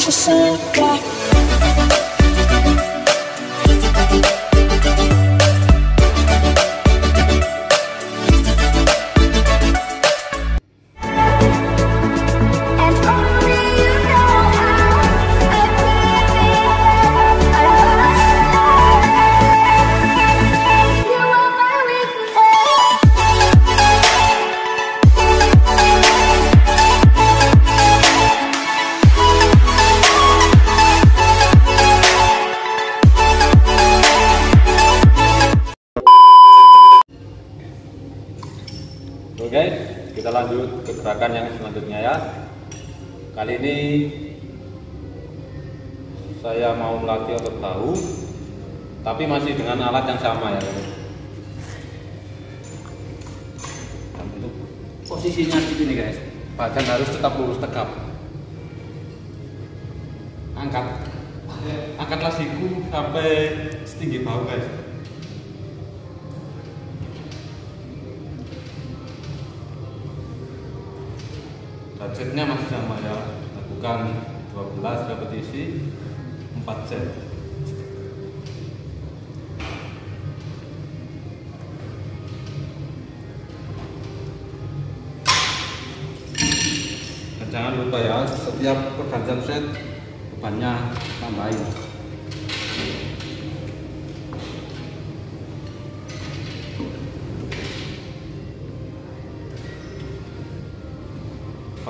what you say, Oke, kita lanjut ke gerakan yang selanjutnya ya. Kali ini saya mau melatih otot bahu, tapi masih dengan alat yang sama ya. Untuk posisinya seperti ini guys, badan harus tetap lurus tegap. Angkat, angkatlah siku sampai setinggi bahu guys. Budgetnya masih sama ya, lakukan 12 repetisi 4 set. Jangan lupa ya, setiap pergantian set bebannya tambahin.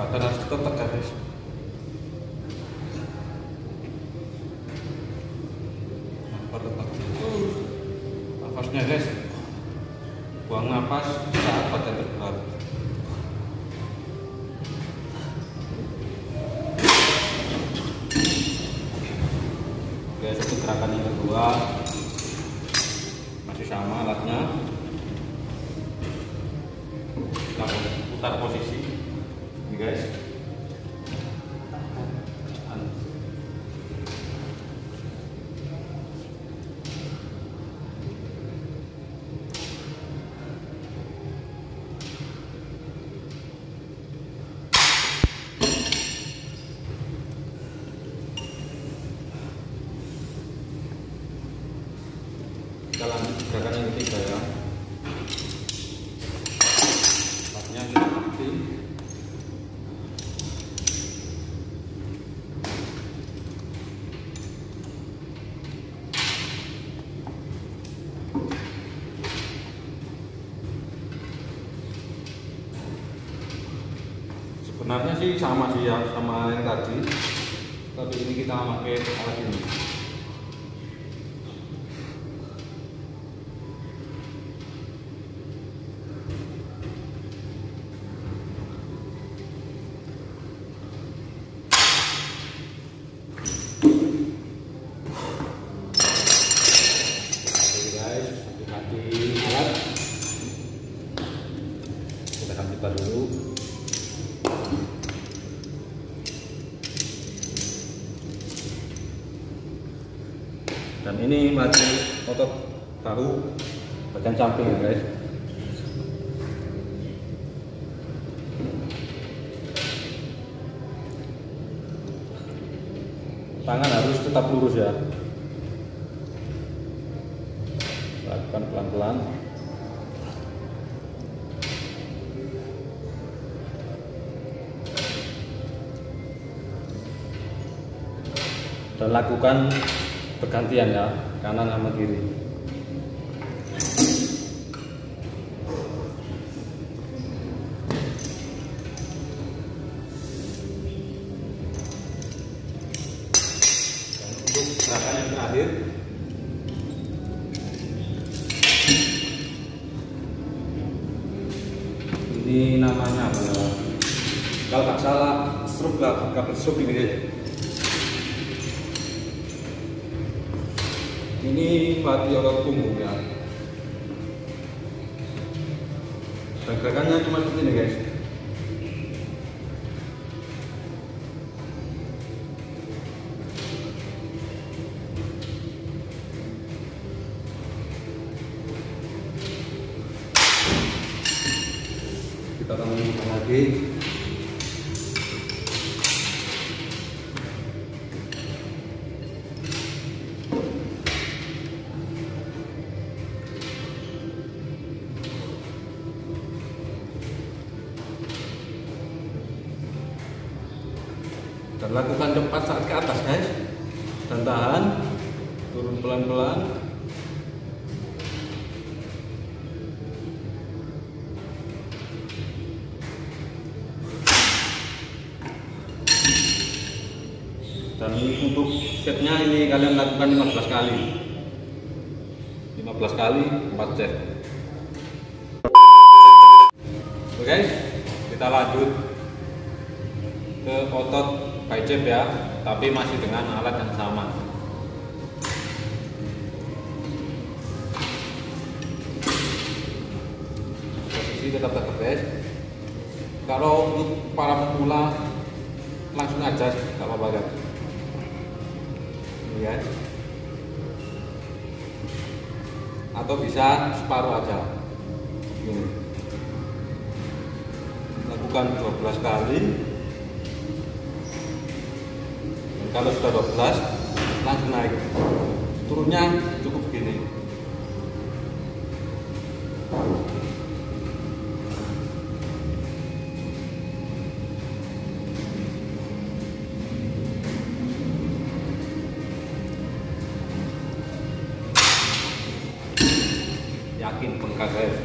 Badan harus tegak guys. Nafas tetap nafasnya guys. Buang nafas saat badan terberat. Guys, itu gerakan yang kedua ketiga ya. Tempatnya kita seperti sebenarnya sih sama sih ya sama yang tadi. Tapi ini kita pakai alat ini Oke guys satu kaki alat kita akan putar dulu dan ini melatih otot bahu bagian samping ya guys. Tangan harus tetap lurus ya. Lakukan pelan-pelan. Dan lakukan bergantian ya kanan sama kiri terakhir ini namanya apa kalau nggak salah stroke lah kabel stroke ini guys ini punggung ya. Dan gerakannya cuma seperti ini guys kita lagi lakukan cepat saat ke atas guys. Dan tahan. Turun pelan-pelan. Kalian lakukan 15 kali. 15 kali 4 set. Oke guys kita lanjut ke otot bicep ya tapi masih dengan alat yang sama. Posisi tetap guys. Kalau untuk para pemula langsung aja nggak apa-apa guys atau bisa separuh aja. Ini. Lakukan 12 kali. Dan kalau sudah 12 langsung naik. Turunnya cukup yakin bengkak guys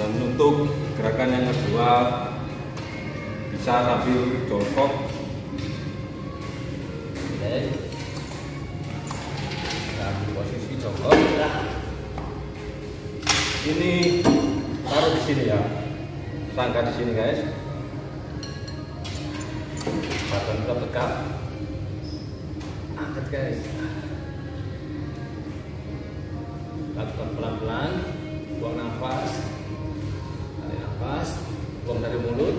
dan untuk gerakan yang kedua bisa sambil jongkok. Dan posisi jongkok. Ini taruh di sini ya. Sangka di sini guys. Badan tetap tegak angkat guys lakukan pelan-pelan buang nafas tarik nafas buang dari mulut.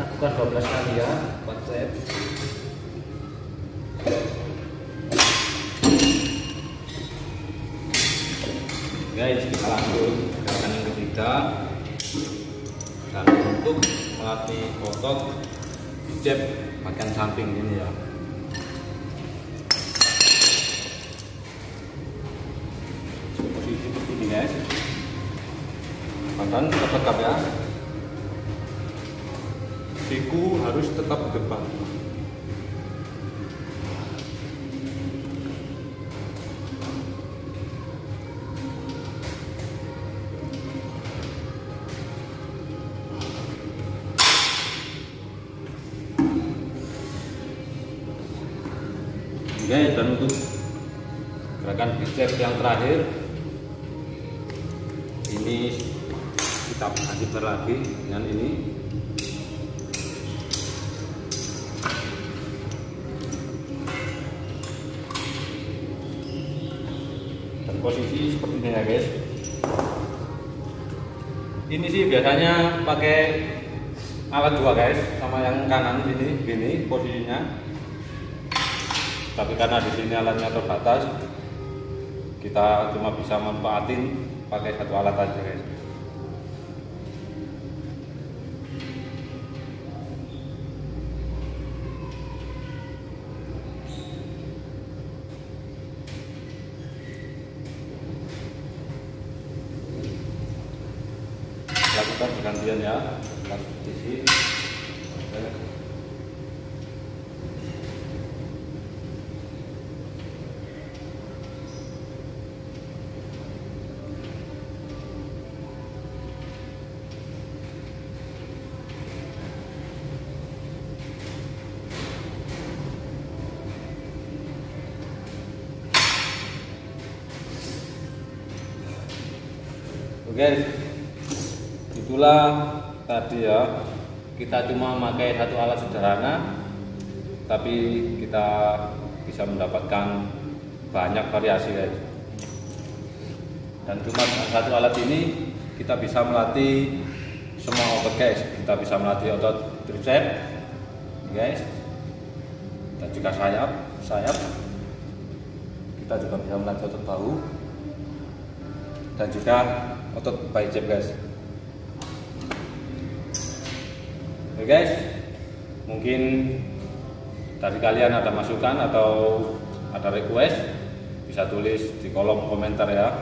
Lakukan 12 kali ya 4 set. Guys kita lanjut gerakan yang ketiga. Dan untuk melatih otot bicep bagian samping ini ya posisi seperti ini guys badan tetap tegap ya. Siku harus tetap di depan Oke, dan untuk gerakan bicep yang terakhir ini kita lanjutkan lagi dengan ini. Dan posisi seperti ini ya guys. Ini sih biasanya pakai alat dua guys sama yang kanan ini gini posisinya. Tapi karena di sini alatnya terbatas kita cuma bisa manfaatin pakai satu alat aja guys lakukan bergantian ya lakukan posisi Oke. Oke, itulah tadi ya. Kita cuma memakai satu alat sederhana, tapi kita bisa mendapatkan banyak variasi guys. Dan cuma satu alat ini kita bisa melatih semua otot guys. Kita bisa melatih otot tricep, guys, dan juga sayap, sayap. Kita juga bisa melatih otot bahu dan juga otot bicep guys. Oke guys, mungkin dari kalian ada masukan atau ada request bisa tulis di kolom komentar ya.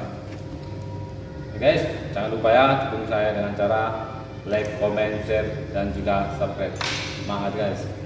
Oke guys, jangan lupa ya dukung saya dengan cara like, comment, share, dan juga subscribe. Semangat guys!